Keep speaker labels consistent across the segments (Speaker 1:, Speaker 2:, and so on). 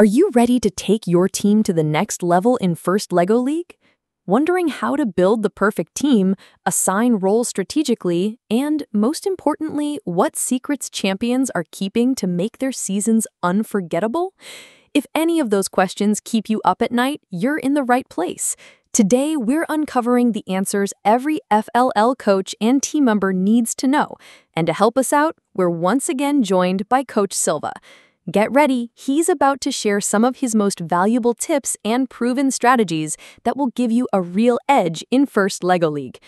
Speaker 1: Are you ready to take your team to the next level in First LEGO League? Wondering how to build the perfect team, assign roles strategically, and most importantly, what secrets champions are keeping to make their seasons unforgettable? If any of those questions keep you up at night, you're in the right place. Today, we're uncovering the answers every FLL coach and team member needs to know. And to help us out, we're once again joined by Coach Silva. Get ready, he's about to share some of his most valuable tips and proven strategies that will give you a real edge in First LEGO League.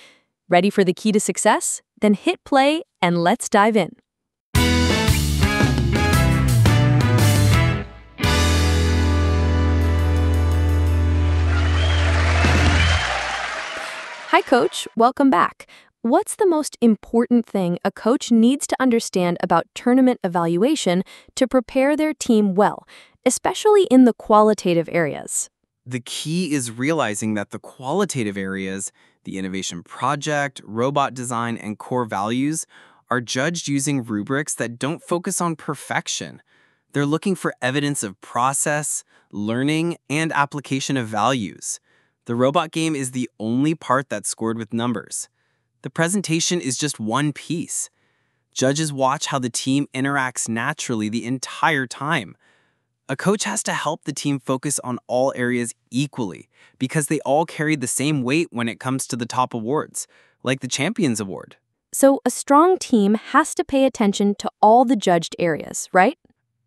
Speaker 1: Ready for the key to success? Then hit play and let's dive in. Hi, Coach. Welcome back. What's the most important thing a coach needs to understand about tournament evaluation to prepare their team well, especially in the qualitative areas?
Speaker 2: The key is realizing that the qualitative areas, the innovation project, robot design, and core values, are judged using rubrics that don't focus on perfection. They're looking for evidence of process, learning, and application of values. The robot game is the only part that's scored with numbers. The presentation is just one piece. Judges watch how the team interacts naturally the entire time. A coach has to help the team focus on all areas equally because they all carry the same weight when it comes to the top awards, like the Champions Award.
Speaker 1: So, a strong team has to pay attention to all the judged areas, right?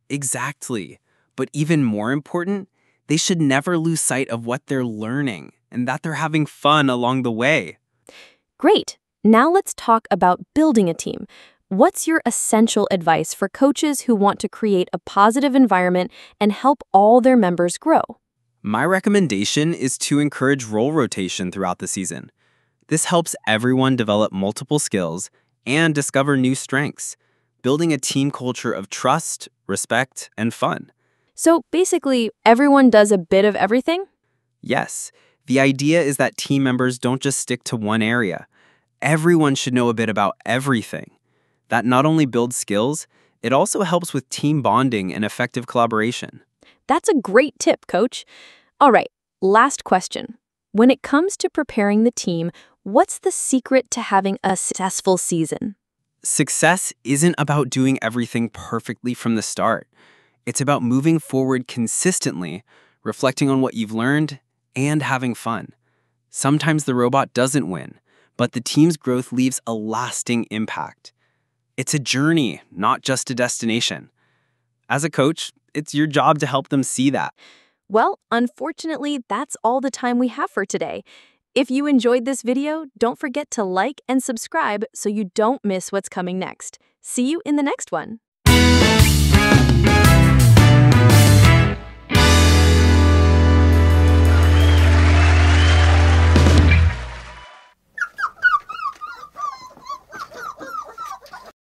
Speaker 2: Exactly. But even more important, they should never lose sight of what they're learning and that they're having fun along the way.
Speaker 1: Great. Now let's talk about building a team. What's your essential advice for coaches who want to create a positive environment and help all their members grow?
Speaker 2: My recommendation is to encourage role rotation throughout the season. This helps everyone develop multiple skills and discover new strengths, building a team culture of trust, respect, and fun.
Speaker 1: So basically, everyone does a bit of everything?
Speaker 2: Yes, the idea is that team members don't just stick to one area everyone should know a bit about everything. That not only builds skills, it also helps with team bonding and effective collaboration.
Speaker 1: That's a great tip, coach. All right, last question. When it comes to preparing the team, what's the secret to having a successful season?
Speaker 2: Success isn't about doing everything perfectly from the start. It's about moving forward consistently, reflecting on what you've learned, and having fun. Sometimes the robot doesn't win, but the team's growth leaves a lasting impact. It's a journey, not just a destination. As a coach, it's your job to help them see that.
Speaker 1: Well, unfortunately, that's all the time we have for today. If you enjoyed this video, don't forget to like and subscribe so you don't miss what's coming next. See you in the next one.